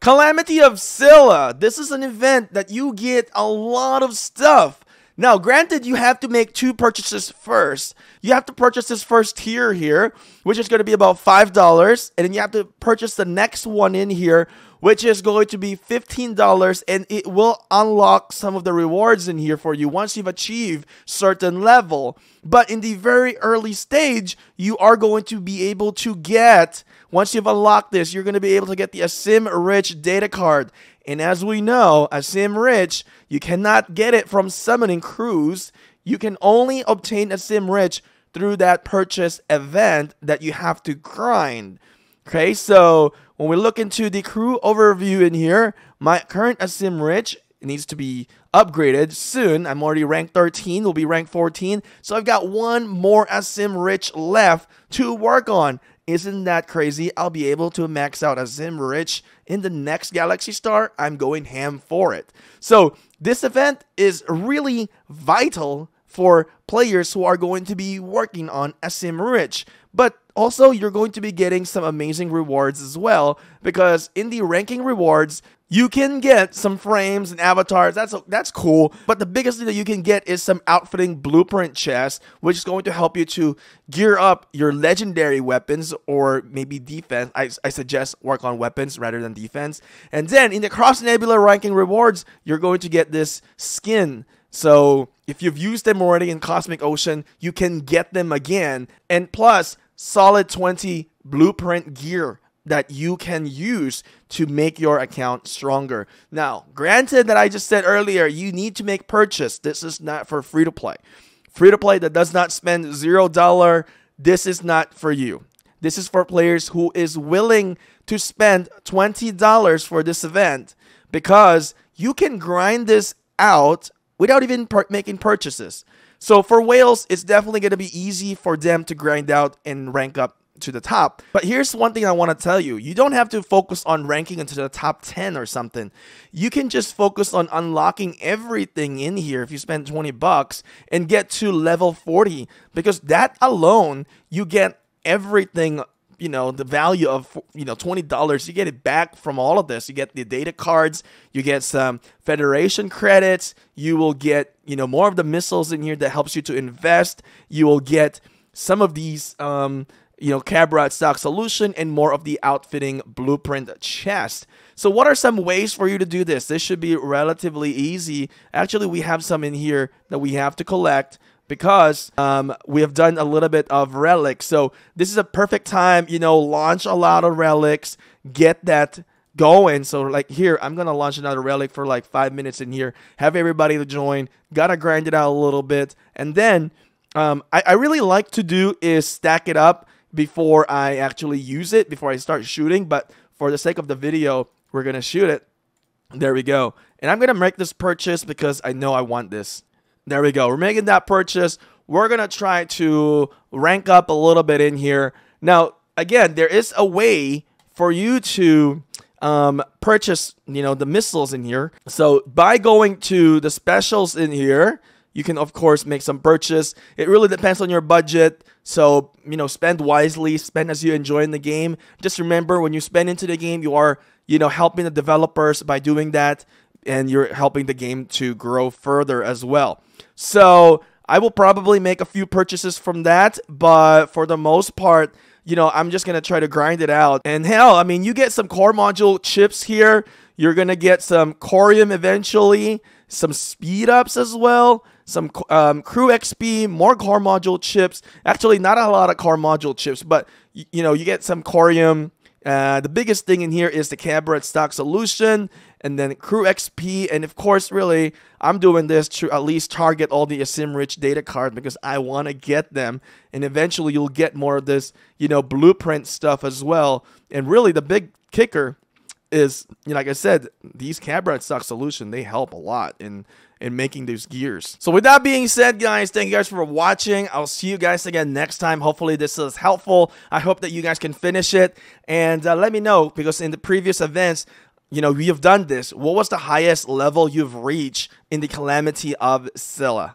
Calamity of Scylla. This is an event that you get a lot of stuff. Now, granted, you have to make two purchases first. You have to purchase this first tier here, which is going to be about $5. And then you have to purchase the next one in here, which is going to be $15 and it will unlock some of the rewards in here for you once you've achieved certain level. But in the very early stage, you are going to be able to get, once you've unlocked this, you're going to be able to get the Asim Rich data card. And as we know, Asim Rich, you cannot get it from summoning crews. You can only obtain Asim Rich through that purchase event that you have to grind. Okay, so when we look into the crew overview in here, my current Asim Rich needs to be upgraded soon. I'm already ranked 13, will be ranked 14. So I've got one more Asim Rich left to work on. Isn't that crazy? I'll be able to max out Asim Rich in the next Galaxy Star. I'm going ham for it. So this event is really vital for players who are going to be working on Asim Rich. But also, you're going to be getting some amazing rewards as well because in the ranking rewards, you can get some frames and avatars. That's that's cool. But the biggest thing that you can get is some outfitting blueprint chests, which is going to help you to gear up your legendary weapons or maybe defense. I, I suggest work on weapons rather than defense. And then in the Cross Nebula ranking rewards, you're going to get this skin. So if you've used them already in Cosmic Ocean, you can get them again. And plus, solid 20 blueprint gear that you can use to make your account stronger. Now, granted that I just said earlier, you need to make purchase. This is not for free to play. Free to play that does not spend zero dollar. This is not for you. This is for players who is willing to spend $20 for this event because you can grind this out without even making purchases. So for whales, it's definitely going to be easy for them to grind out and rank up to the top. But here's one thing I want to tell you. You don't have to focus on ranking into the top 10 or something. You can just focus on unlocking everything in here if you spend 20 bucks and get to level 40 because that alone you get everything you know the value of you know twenty dollars you get it back from all of this. You get the data cards you get some federation credits you will get you know more of the missiles in here that helps you to invest. You will get some of these um you know Cabrat stock solution and more of the outfitting blueprint chest. So what are some ways for you to do this? This should be relatively easy. Actually we have some in here that we have to collect because um, we have done a little bit of relics. So this is a perfect time, you know, launch a lot of relics, get that going. So like here, I'm gonna launch another relic for like five minutes in here, have everybody to join, gotta grind it out a little bit, and then um, I, I really like to do is stack it up before I actually use it, before I start shooting. But for the sake of the video, we're gonna shoot it. There we go. And I'm gonna make this purchase because I know I want this. There we go. We're making that purchase. We're going to try to rank up a little bit in here. Now, again, there is a way for you to um, purchase, you know, the missiles in here. So by going to the specials in here, you can of course make some purchase. It really depends on your budget. So, you know, spend wisely, spend as you enjoy in the game. Just remember when you spend into the game, you are, you know, helping the developers by doing that and you're helping the game to grow further as well. So I will probably make a few purchases from that, but for the most part, you know, I'm just gonna try to grind it out. And hell, I mean, you get some core module chips here. You're gonna get some corium eventually, some speed ups as well, some um, crew XP, more core module chips. Actually, not a lot of core module chips, but you know, you get some corium. Uh, the biggest thing in here is the Cabrat stock solution and then crew XP. And of course, really, I'm doing this to at least target all the Asim Rich data cards because I want to get them. And eventually, you'll get more of this, you know, blueprint stuff as well. And really, the big kicker is, you know, like I said, these Cabrat stock solution, they help a lot in in making those gears. So with that being said, guys, thank you guys for watching. I'll see you guys again next time. Hopefully this is helpful. I hope that you guys can finish it. And uh, let me know because in the previous events, you know, we have done this. What was the highest level you've reached in the Calamity of Scylla?